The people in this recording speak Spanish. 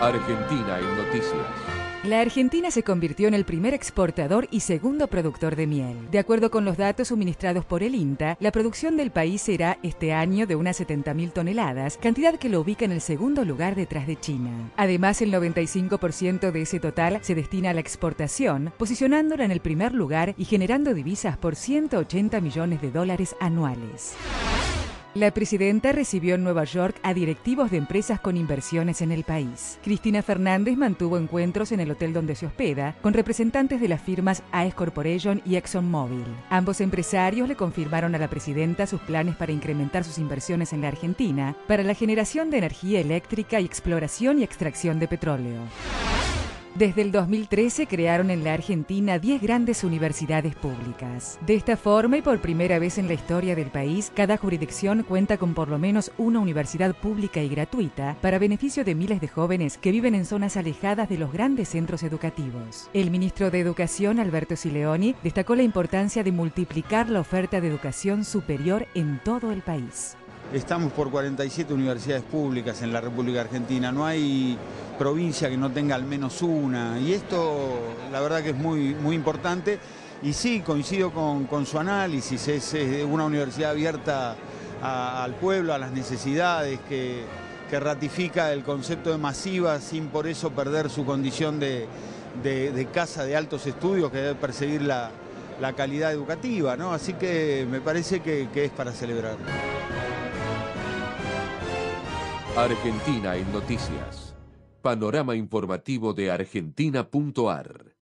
Argentina en noticias. La Argentina se convirtió en el primer exportador y segundo productor de miel. De acuerdo con los datos suministrados por el INTA, la producción del país será este año de unas 70.000 toneladas, cantidad que lo ubica en el segundo lugar detrás de China. Además, el 95% de ese total se destina a la exportación, posicionándola en el primer lugar y generando divisas por 180 millones de dólares anuales. La presidenta recibió en Nueva York a directivos de empresas con inversiones en el país. Cristina Fernández mantuvo encuentros en el hotel donde se hospeda con representantes de las firmas AES Corporation y ExxonMobil. Ambos empresarios le confirmaron a la presidenta sus planes para incrementar sus inversiones en la Argentina para la generación de energía eléctrica y exploración y extracción de petróleo. Desde el 2013 crearon en la Argentina 10 grandes universidades públicas. De esta forma y por primera vez en la historia del país, cada jurisdicción cuenta con por lo menos una universidad pública y gratuita para beneficio de miles de jóvenes que viven en zonas alejadas de los grandes centros educativos. El ministro de Educación, Alberto Sileoni, destacó la importancia de multiplicar la oferta de educación superior en todo el país. Estamos por 47 universidades públicas en la República Argentina. No hay provincia que no tenga al menos una. Y esto, la verdad que es muy, muy importante. Y sí, coincido con, su análisis. Es, una universidad abierta al pueblo, a las necesidades, que, ratifica el concepto de masiva sin por eso perder su condición de, casa de altos estudios que debe perseguir la, calidad educativa. ¿no? Así que me parece que es para celebrar. Argentina en Noticias. Panorama informativo de Argentina.ar